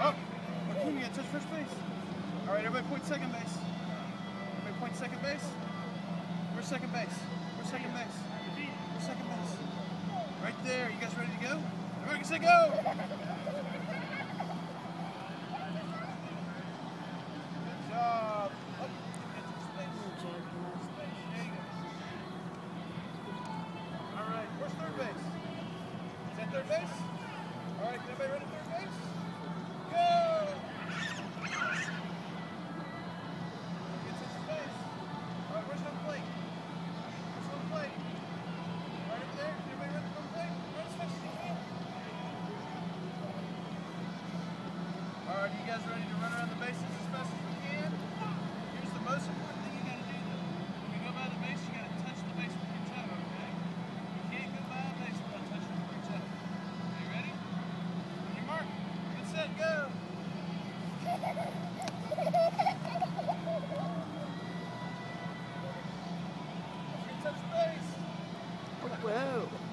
Oh, Joaquin, you gotta touch first base. All right, everybody point second base. Everybody point second base. Where's second base? Where's second base? Where's second base? Right there. You guys ready to go? Everybody can say go. Good job. Oh, third base? Is that third base? All right. Everybody ready you guys ready to run around the bases as fast as we can? Here's the most important thing you gotta do though. When you go by the base, you gotta touch the base with your toe, okay? You can't go by a base without touching with your toe. Are you ready? On your mark, get set, go! Touch the base. Whoa.